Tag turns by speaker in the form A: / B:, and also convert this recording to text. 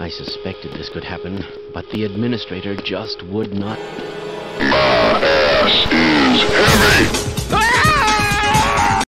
A: I suspected this could happen, but the administrator just would not.